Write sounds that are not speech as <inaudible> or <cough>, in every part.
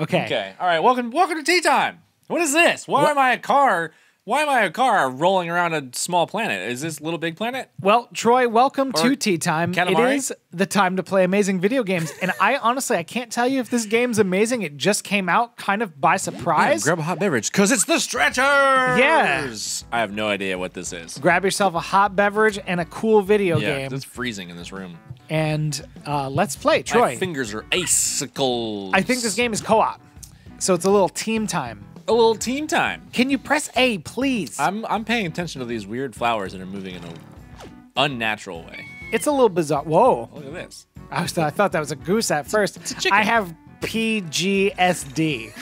Okay. Okay. All right. Welcome. Welcome to tea time. What is this? Why am I a car? Why am I a car rolling around a small planet? Is this Little Big Planet? Well, Troy, welcome Or to Tea Time. It Katamari? is the time to play amazing video games. And I honestly, I can't tell you if this game's amazing. It just came out kind of by surprise. grab a hot beverage because it's the stretchers. Yeah. I have no idea what this is. Grab yourself a hot beverage and a cool video Yeah, game. it's freezing in this room. And uh, let's play. My Troy, fingers are icicles. I think this game is co op. So it's a little team time. A little team time. Can you press A, please? I'm I'm paying attention to these weird flowers that are moving in an unnatural way. it's a little bizarre. Whoa. Look at this. I, was, I thought that was a goose at first. It's a chicken. I have PGSD.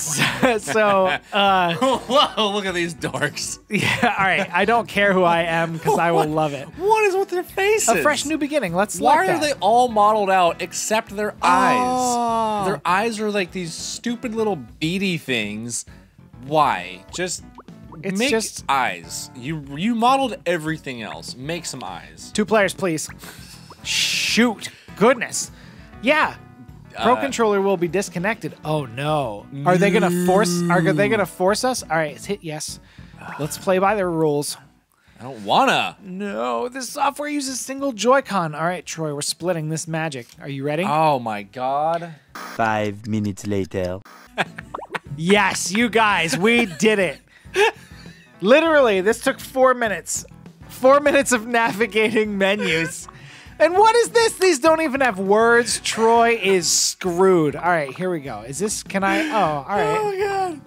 so, <laughs> <laughs> so, uh, <laughs> Whoa! Look at these dorks. yeah, all right. I don't care who I am because I will love it. What is with their faces? A fresh new beginning. Let's Why are that. they all modeled out except their eyes? Oh. Their eyes are like these stupid little beady things. Why? Just It's make just- eyes. You you modeled everything else. Make some eyes. Two players, please. Shoot. Goodness. Yeah. Pro Uh, controller will be disconnected. Oh no. Are they gonna force are they gonna force us? Alright, let's hit yes. Let's play by their rules. I don't wanna. No, this software uses single Joy-Con. Alright, Troy, we're splitting this magic. Are you ready? Oh my god. Five minutes later. <laughs> Yes, you guys, we did it. Literally, this took four minutes. Four minutes of navigating menus. And what is this? These don't even have words. Troy is screwed. All right, here we go. Is this, can I? Oh, all right. Oh god.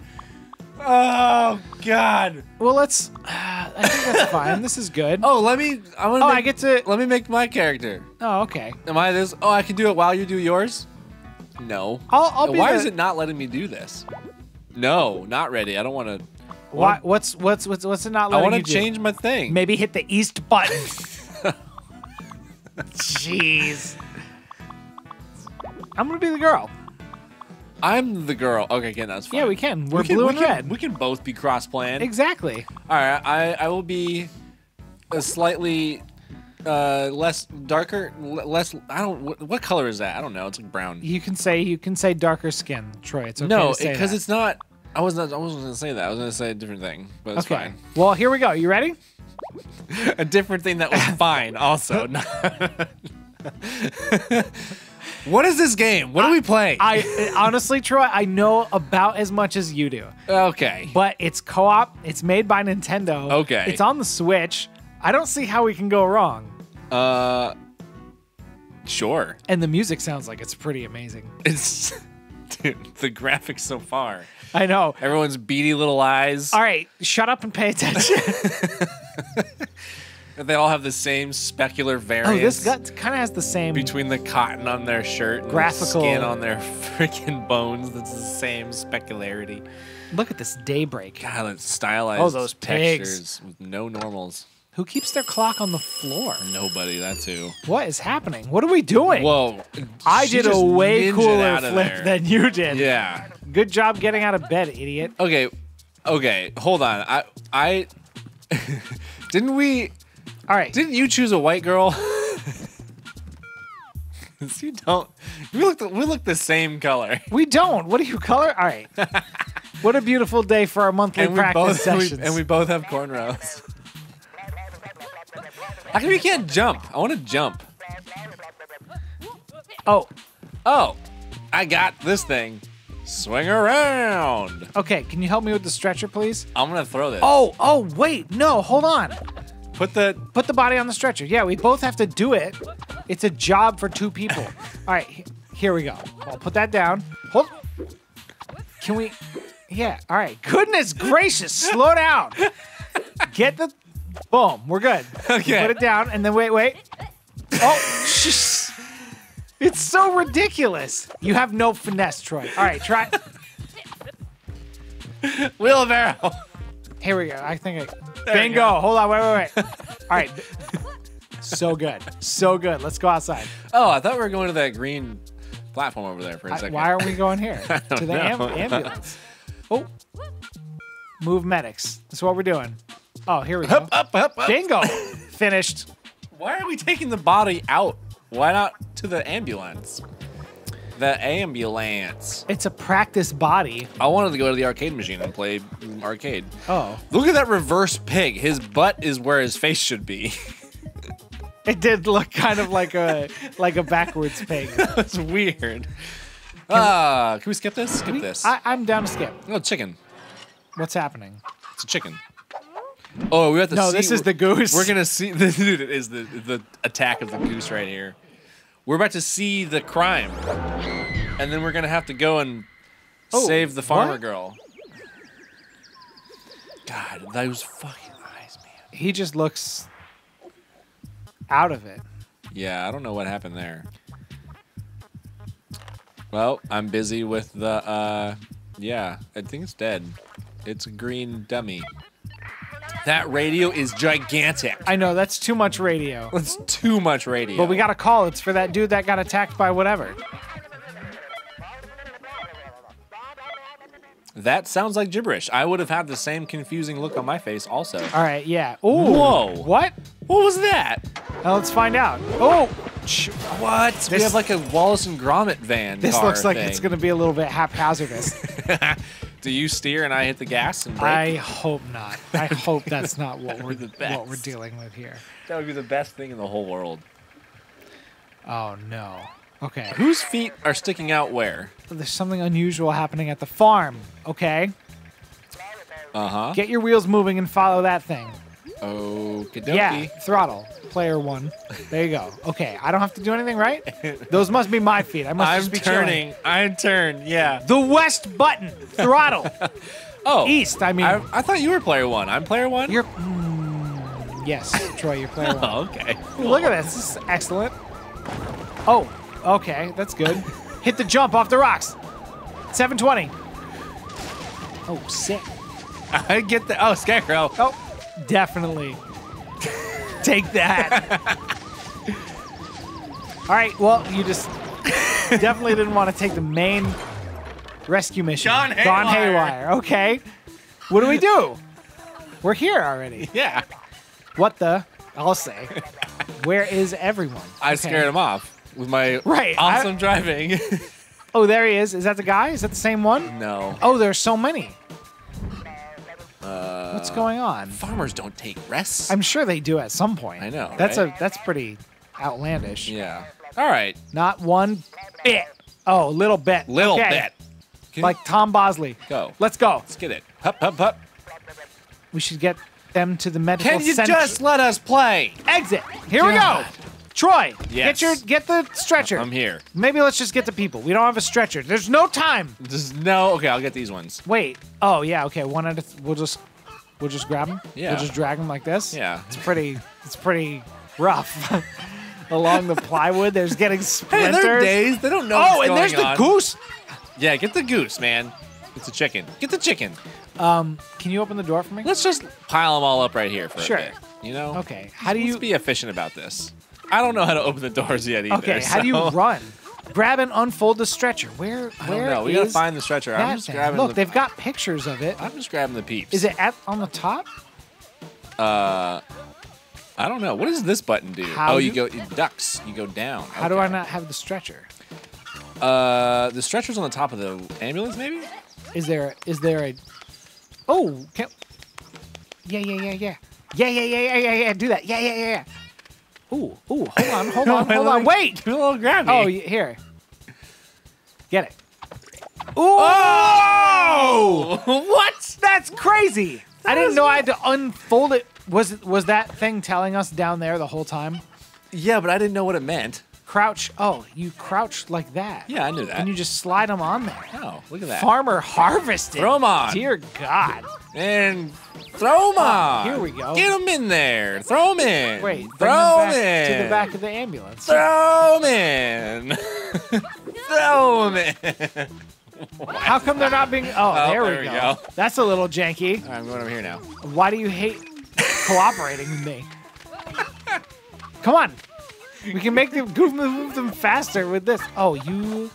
Oh god. Well, let's, uh, <sighs> I think that's fine. This is good. Oh, let me. I want Oh, I get to, Let me make my character. oh, okay. Am I this? Oh, I can do it while you do yours. No. I'll, I'll be Why the, is it not letting me do this? No, not ready. I don't want to. Why, what's, what's, what's, what's it not Letting I want to do? change my thing. Maybe hit the east button. <laughs> Jeez. I'm gonna be the girl. I'm the girl. Okay, again, that's fine. Yeah, we can. We're We can- blue we and can- red. We can both be cross playing. Exactly. All right, I I will be a slightly uh less darker, less. I don't. What, what color is that? I don't know. It's like brown. You can say you can say darker skin, Troy. It's okay no, because that. it's not. I was not. I wasn't gonna say that. I was gonna say a different thing, but it's okay. Well, here we go. You ready? <laughs> A different thing that was <laughs> fine. Also. <laughs> what is this game? What are we playing? I honestly, Troy, I know about as much as you do, okay. but it's co-op. It's made by Nintendo. Okay. It's on the Switch. I don't see how we can go wrong. Uh. Sure. And the music sounds like it's pretty amazing. It's. Dude, the graphics so far. I know. Everyone's beady little eyes. All right, shut up and pay attention. <laughs> They all have the same specular oh, variance. this gut kind of has the same. between the cotton on their shirt and Graphical- the skin on their <laughs> freaking bones. That's the same specularity. Look at this daybreak. God, that's stylized Oh, those pigs. textures with no normals. Who keeps their clock on the floor? Nobody, that too. What is happening? What are we doing? Whoa. I did a way cooler flip there. than you did. Yeah. Good job getting out of bed, idiot. Okay. Okay. Hold on. I I <laughs> didn't we All right. didn't you choose a white girl? <laughs> you don't. We look. The, we look the same color. we don't. What do you color? All right. <laughs> what a beautiful day for our monthly and we practice both and we, sessions. and we both have cornrows. How come you can't jump? I want to jump. oh, Oh, I got this thing. Swing around. okay. Can you help me with the stretcher, please? I'm gonna throw this. Oh, oh, wait. No, hold on. put the. Put the body on the stretcher. Yeah, we both have to do it. It's a job for two people. <laughs> All right, here we go. I'll put that down. Hold. Can we? Yeah. All right. Goodness gracious, slow down. <laughs> Get the. Boom. We're good. Okay. put it down, and then wait, wait. Oh, <laughs> shh. It's so ridiculous. You have no finesse, Troy. All right, try. <laughs> Wheelbarrow. Here we go. I think I. we Bingo. Hold on. Wait, wait, wait. <laughs> All right. So good. So good. Let's go outside. Oh, I thought we were going to that green platform over there for a I- second. why aren't we going here? <laughs> to the am- ambulance. Oh. Move medics. That's what we're doing. Oh, here we go. Up, up, up. Bingo. Finished. Why are we taking the body out? Why not to the ambulance? The ambulance. It's a practice body. I wanted to go to the arcade machine and play arcade. Oh, Look at that reverse pig. His butt is where his face should be. <laughs> it did look kind of like a like a backwards pig. <laughs> That's weird. Ah, can we skip this? Skip this. I, I'm down to skip. oh, chicken. What's happening? It's a chicken. Oh, we have to No, see. this is the goose. We're gonna see. <laughs> Dude it is the the attack of the goose right here. We're about to see the crime, and then we're gonna have to go and Oh, save the farmer what? girl. God, those fucking eyes, man. He just looks out of it. Yeah, I don't know what happened there. Well, I'm busy with the. uh Yeah, I think it's dead. It's a green dummy. That radio is gigantic. I know that's too much radio. That's too much radio. But we got a call. It's for that dude that got attacked by whatever. That sounds like gibberish. I would have had the same confusing look on my face also. All right, yeah. Ooh. Whoa. What? What was that? Now let's find out. Oh, What? we have like a Wallace and Gromit van. this looks like thing. it's going to be a little bit haphazardous. <laughs> Do you steer and I hit the gas and brake? I hope not. I hope that's <laughs> not what we're the what we're dealing with here. That would be the best thing in the whole world. Oh no. Okay. Whose feet are sticking out where? There's something unusual happening at the farm. Okay. Uh huh. Get your wheels moving and follow that thing. Yeah, throttle. Player one. There you go. Okay, I don't have to do anything, right? Those must be my feet. I must I'm just be chilling. turning. I'm turned. Yeah. The west button. Throttle. <laughs> Oh. East. I mean, I, I thought you were player one. I'm player one. you're. Mm, yes, Troy, you're player <laughs> one. Oh, okay. Look at this. This is excellent. Oh, okay, that's good. Hit the jump off the rocks. 720. Oh, sick. <laughs> I get the. Oh, scarecrow. Oh, definitely. Take that. All right, well, you just definitely didn't want to take the main rescue mission. Gone Gone haywire. haywire. Okay. What do we do? We're here already. <laughs> Yeah. What the? I'll say. Where is everyone? I Okay. scared him off with my Right, I- awesome driving. <laughs> Oh, there he is. Is that the guy? Is that the same one? no. Oh, there's so many. Uh, What's going on? Farmers don't take rests. I'm sure they do at some point. I know, That's right? a that's pretty outlandish. yeah. All right. Not one bit. Oh, little bit. Little Okay. bit. Can Like Tom Bosley. Go. Let's go. Let's get it. Hup, hup, hup. We should get them to the medical Can you center. just let us play? exit? Here we go. Troy, Yes. get your get the stretcher. I'm here. Maybe let's just get the people. We don't have a stretcher. There's no time. Just no. Okay, I'll get these ones. Wait. Oh yeah. Okay. One at a. Th- we'll just we'll just grab them. Yeah. We'll just drag them like this. Yeah. It's pretty. It's pretty rough. <laughs> Along the plywood, there's getting <laughs> Hey, splinters. there are days they don't know. oh, and there's going the on. goose. Yeah, get the goose, man. It's a chicken. Get the chicken. Um, can you open the door for me? Let's just pile them all up right here for Sure. a bit. You know? Okay. How do Let's you? be efficient about this? I don't know how to open the doors yet either. okay. How do you run? Grab and unfold the stretcher. Where? I don't Where know. We gotta find the stretcher. I'm just thing? grabbing Look, the. they've got pictures of it. I'm just grabbing the peeps. Is it at on the top? Uh, I don't know. What does this button do? How oh, you do- go it ducks. You go down. How do I not have the stretcher? Uh, the stretcher's on the top of the ambulance, maybe. Is there? Is there a? Oh, can, yeah, yeah, yeah, yeah, yeah, yeah, yeah, yeah, yeah, yeah. Do that. Yeah, yeah, yeah, yeah. Ooh, ooh. Hold on, hold <laughs> on, hold on. Wait. Do a little grabby. Oh, here. Get it. Oh! <laughs> what? That's crazy. I didn't know I had to unfold it. Was was that thing telling us down there the whole time? Yeah, but I didn't know what it meant. Crouch. Oh, you crouch like that. Yeah, I knew that. And you just slide them on there. Oh, look at that. Farmer harvested. Throw 'em on. Dear God. and throw them oh, on. here we go. Get them in there. Throw them in. Wait. throw them in. to the back of the ambulance. Throw them in. <laughs> throw them in. How come they're not being? Oh, Oh, there, we, there we go. go. That's a little janky. Right, I'm going over here now. Why do you hate cooperating with me? <laughs> Come on. We can make them goof move them faster with this. Oh, you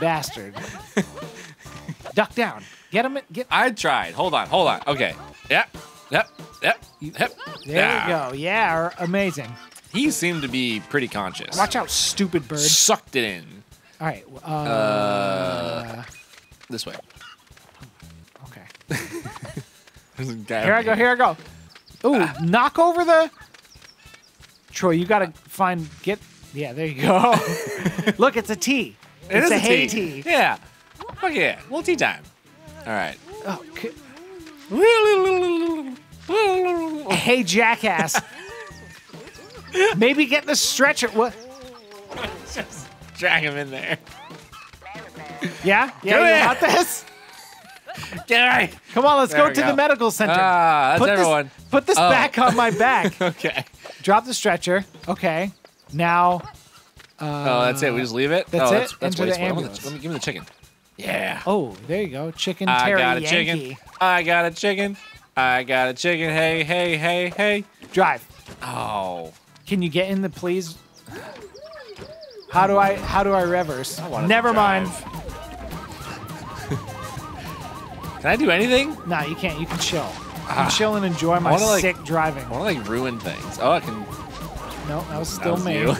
bastard. Duck down. Get him. Get. I tried. Hold on. Hold on. Okay. Yep. Yep. Yep. Yep. There you go. Yeah, amazing. He seemed to be pretty conscious. Watch out, stupid bird. Sucked it in. All right. Uh, Uh, this way. okay. <laughs> There's a guy Here I go. Here I go. Ooh, Ah. knock over the. Troy, you gotta find get. Yeah, there you go. <laughs> Look, it's a T. It it's is a, a hay tea. tea. Yeah. Fuck yeah. Well, tea time. All right. Oh, <laughs> hey, jackass. Maybe get the stretcher. What? Just drag him in there. Yeah, yeah. Come You got this? Get right. Come on, let's There go to go. the medical center. Ah, that's put everyone. This, put this Oh. back on my back. <laughs> Okay. Drop the stretcher. Okay. Now, oh, that's it. We just leave it. that's oh, it? That's, that's Enter the wasteful. I ambulance. Let me give me the chicken. Yeah. oh, there you go. Chicken I teriyaki. got a chicken. I got a chicken. I got a chicken. Hey, hey, hey, hey. Drive. Oh. Can you get in the please? How do I how do I reverse? wanted to Never mind. Can I do anything? Nah, you can't. You can chill. You can chill and enjoy my Ah. wanna, like- sick driving. I want to like ruin things. Oh, I can. No, that was that still was me. you.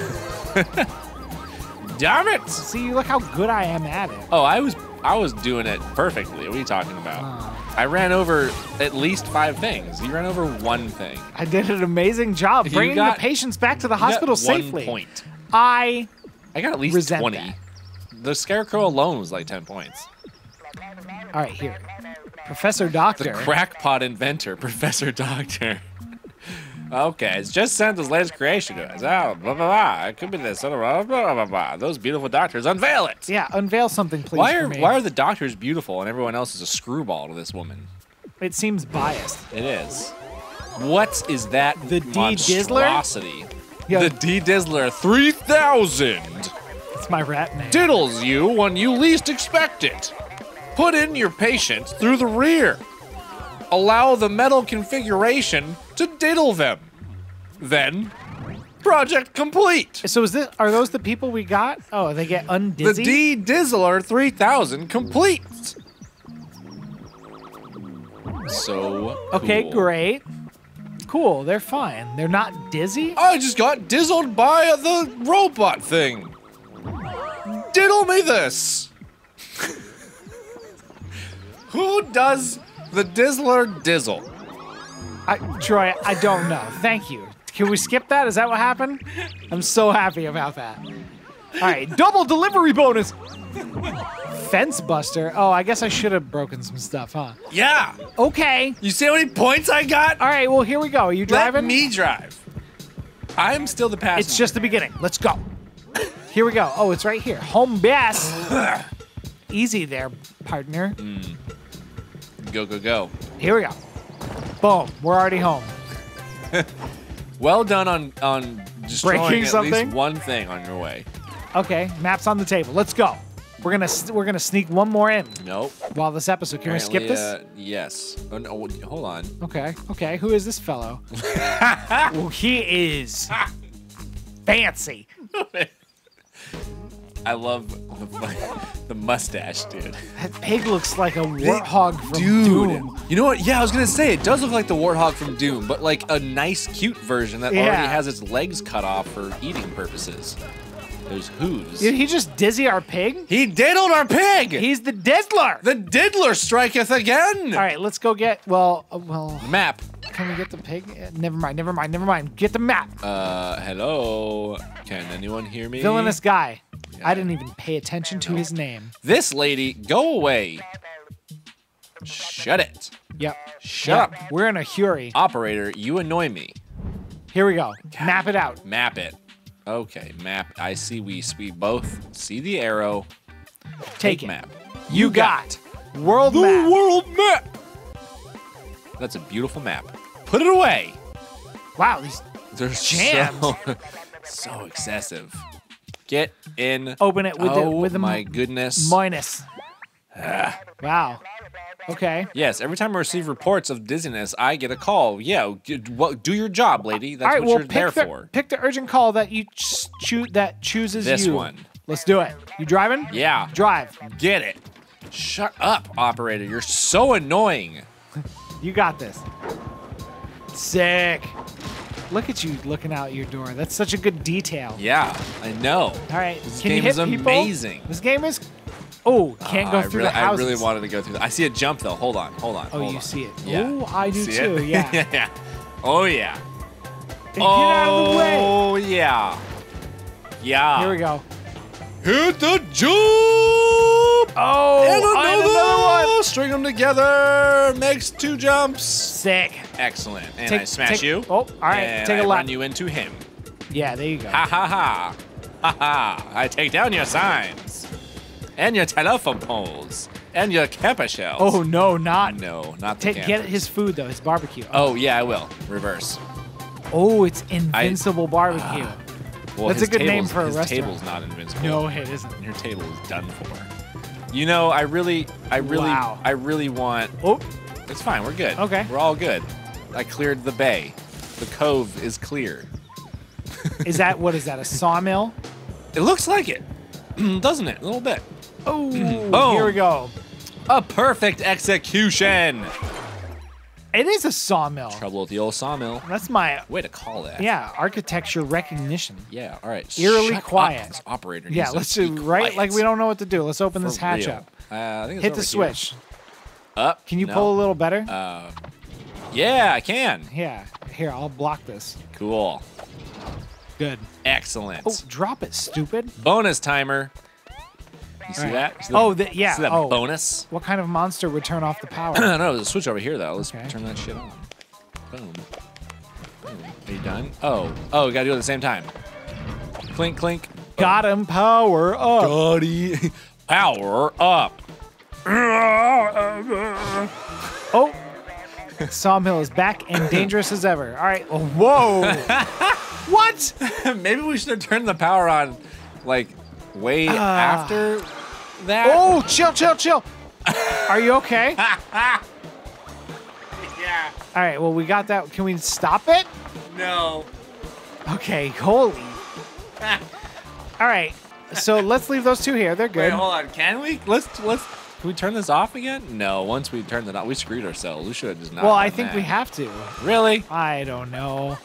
<laughs> Damn it! See, look how good I am at it. Oh, I was I was doing it perfectly. What are you talking about? Oh. I ran over at least five things. You ran over one thing. I did an amazing job You bringing got- the patients back to the You got hospital one safely. point. I I got at least Resent twenty. that. The scarecrow alone was like ten points. all right here, Professor Doctor. The crackpot inventor, <laughs> Professor Doctor. okay, it's just Santa's latest creation to us. Oh, blah blah blah. It could be this. Blah blah blah blah blah. Those beautiful doctors, unveil it. yeah, unveil something, please. Why for are me. why are the doctors beautiful and everyone else is a screwball to this woman? It seems biased. It is. What is that The D Dizzler? Yeah. The D Dizzler 3000 It's my rap name. diddles you when you least expect it. Put in your patient through the rear. Allow the metal configuration to diddle them. Then, project complete. So is this? Are those the people we got? Oh, they get undizzy. The. D Dizzler 3000 complete. So okay, cool. great. Cool. They're fine. They're not dizzy. I just got dizzled by the robot thing. Diddle me this. Who does the Dizzler dizzle? I, Troy, I don't know. Thank you. Can we skip that? Is that what happened? I'm so happy about that. All right, double delivery bonus. Fence buster. Oh, I guess I should have broken some stuff, huh? Yeah. Okay. You see how many points I got? All right. Well, here we go. Are you Let driving? me drive. I'm still the passenger. It's just the beginning. Let's go. Here we go. Oh, it's right here. Home base. <clears throat> Easy there, partner. Mm. Go go go. Here we go. Boom. We're already home. <laughs> Well done on on destroying Breaking at something? least one thing on your way. Okay. Maps on the table. Let's go. We're gonna we're gonna sneak one more in Nope. while this episode. Can we skip this? Uh, yes. Oh, no, hold on. Okay, okay. Who is this fellow? <laughs> well, he is <laughs> fancy. I love the, <laughs> the mustache, dude. That pig looks like a warthog from Dude, Doom. you know what? Yeah, I was gonna say it does look like the warthog from Doom, but like a nice, cute version that Yeah. already has its legs cut off for eating purposes. There's hooves. Did he just dizzy our pig? He diddled our pig. He's the Dizzler. the diddler striketh again. All right, let's go get. Well, uh, well. Map. Can we get the pig? Uh, Never mind. Never mind. Never mind. Get the map. Uh, hello. Can anyone hear me? Villainous guy. I didn't even pay attention to his name. This lady, go away. Shut it. Yep. Shut Yep. up. We're in a hurry. Operator, you annoy me. Here we go. Map it out. Map it. Okay, map. I see we we both see the arrow. Take it. map. You got world The map. world map. That's a beautiful map. Put it away. Wow, these They're Jammed. so <laughs> so excessive. Get in. open it with oh the with the my goodness. minus. Ah. wow. Okay. yes, every time I receive reports of dizziness, I get a call. Yeah, do your job, lady. That's right. what Well, you're there the for. pick the urgent call that you ch- choo- that chooses This you. one. Let's do it. You driving? Yeah. Drive. Get it. Shut up, operator. You're so annoying. <laughs> You got this. Sick. Look at you looking out your door. That's such a good detail. Yeah, I know. All right, This can game you is hit people? amazing. This game is. Oh, can't Ah, go I through really, the houses. I really wanted to go through. The, I see a jump though. Hold on, hold on. Oh, hold you on. see it. Yeah. Oh, I do See too. it? Yeah. <laughs> yeah. Oh yeah. Get out of the way. Oh yeah. Yeah. Here we go. Hit the jump. Oh, and I had another, another one. String them together. Makes two jumps. Sick. Excellent. And Take- I smash take- you. oh, all right, And take a I lap. run you into him. Yeah, there you go. Ha ha ha. Ha ha. I take down your signs. And your telephone poles. And your camper shells. Oh no, not. no, not the Take, get his food though, his barbecue. Oh, Oh yeah, I will. Reverse. oh it's invincible barbecue. Ah. Well, That's a good name for a his restaurant. table's not invincible. no, it isn't. Your table is done for. You know, I really, I really, Wow. I really want. Oh, It's fine. We're good. Okay. We're all good. I cleared the bay. The cove is clear. <laughs> is that what is that? A sawmill? It looks like it, <clears throat> doesn't it? A little bit. Oh, <clears throat> here we go. A perfect execution. It is a sawmill. Trouble with the old sawmill. That's my Way to call that. yeah architecture recognition. Yeah. All right. Eerily Shut up. quiet. This operator. Yeah, let's do right like we don't know what to do. Let's open For this hatch real. up. Uh, I think it's Hit the here. switch. Up. Can you No. pull a little better? Uh, yeah, I can. yeah. Here, I'll block this. Cool. Good. Excellent. Oh, drop it, stupid. Bonus timer. You see that? See Oh, the, yeah. See that oh, bonus? what kind of monster would turn off the power? <clears throat> no, there's a switch over here though. Let's Okay. turn that shit on. Boom. Boom. Are you done? Oh, oh, we gotta do it at the same time. Clink, clink. Got him. Power up. Buddy. <laughs> Power up. Oh, Sawmill is back and <laughs> dangerous as ever. All right. Oh, whoa. <laughs> what? Maybe we should have turned the power on, like, way Ah. after that. Oh, chill, chill, chill. <laughs> Are you okay? <laughs> yeah. All right. Well, we got that. Can we stop it? No. Okay. Holy. <laughs> All right. So let's leave those two here. They're good. Wait, hold on. Can we? Let's let's. Can we turn this off again? No. Once we turned it on, we screwed ourselves. We should have just not. well, I think that. we have to. Really? I don't know.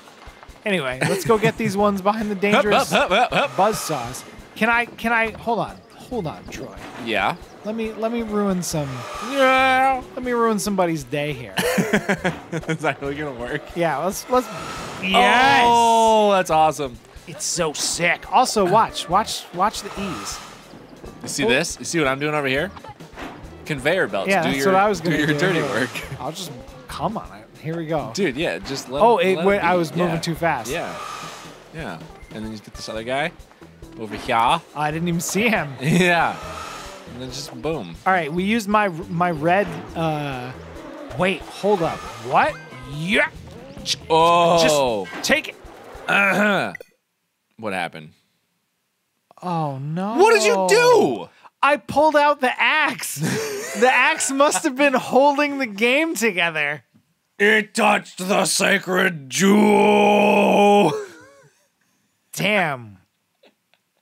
Anyway, let's go get these ones behind the dangerous hup, hup, hup, hup. buzz saws. Can I? Can I? Hold on. Hold on, Troy. Yeah. Let me. Let me ruin some. Yeah. Let me ruin somebody's day here. <laughs> Is that really gonna work? yeah. Let's. Let's. Yes. Oh, that's awesome. It's so sick. Also, watch. Watch. Watch the ease. You see Oh. this? You see what I'm doing over here? Conveyor belts. Yeah, do that's your, what I was gonna do do. your dirty Here. work. <laughs> I'll just come on it. Here we go. Dude, yeah, just let Oh, him- it let went- him I was moving Yeah. too fast. Yeah. Yeah. And then you get this other guy over here. I didn't even see him. <laughs> Yeah. And then just boom. All right, we used my my red. uh Wait, hold up. What? Yeah. Oh. Take it. Uh-huh. What happened? Oh no. What did you do? I pulled out the axe. the axe must have been holding the game together. It touched the sacred jewel. Damn.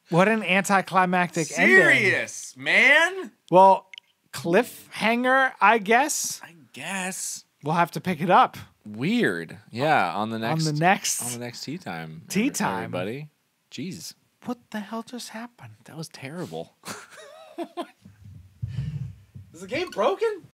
What an anticlimactic ending. Serious, man? Well, cliffhanger, I guess. I guess. We'll have to pick it up Weird. Yeah, on the next on the next. on the next tea time. Tea time. everybody. Jeez, what the hell just happened? that was terrible. <laughs> Is the game broken?